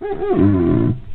Mm-mm.